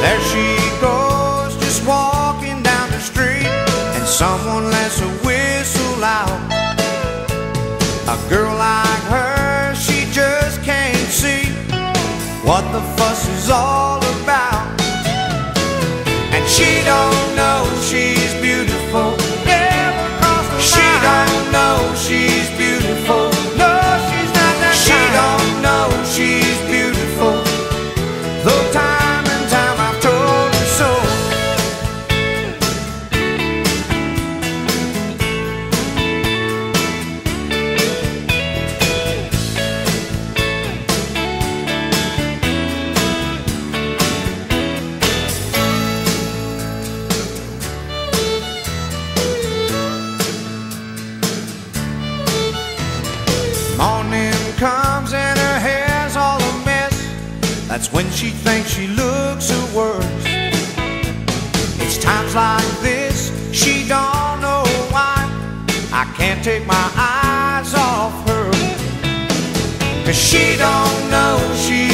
There she goes, just walking down the street, and someone lets a whistle out. A girl like That's when she thinks she looks her worst. It's times like this she don't know why. I can't take my eyes off her. Cause she don't know she's